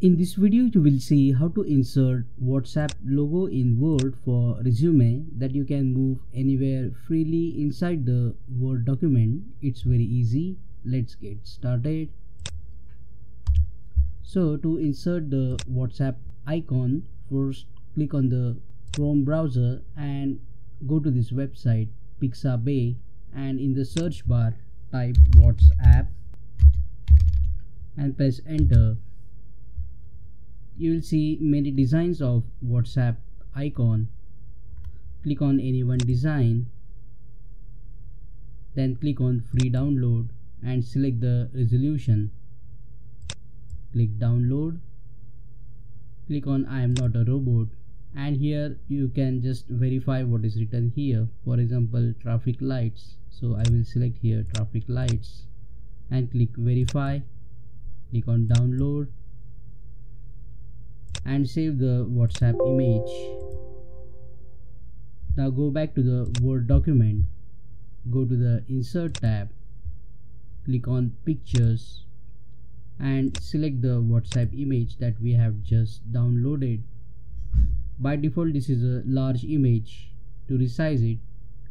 In this video you will see how to insert WhatsApp logo in Word for resume that you can move anywhere freely inside the Word document. It's very easy. Let's get started. So to insert the WhatsApp icon first click on the Chrome browser and go to this website Pixabay and in the search bar type WhatsApp and press enter you will see many designs of whatsapp icon. Click on any one design. Then click on free download and select the resolution. Click download. Click on i am not a robot. And here you can just verify what is written here. For example traffic lights. So i will select here traffic lights and click verify. Click on download and save the whatsapp image. Now go back to the word document. Go to the insert tab. Click on pictures and select the whatsapp image that we have just downloaded. By default this is a large image. To resize it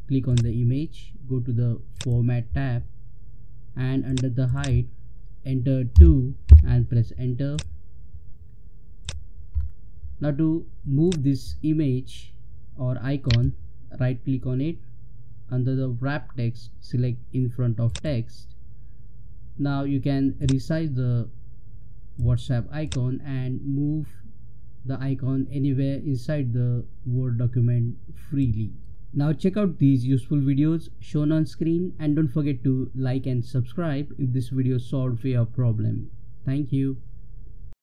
click on the image go to the format tab and under the height enter 2 and press enter now to move this image or icon right click on it. Under the wrap text select in front of text. Now you can resize the whatsapp icon and move the icon anywhere inside the word document freely. Now check out these useful videos shown on screen and don't forget to like and subscribe if this video solved your problem. Thank you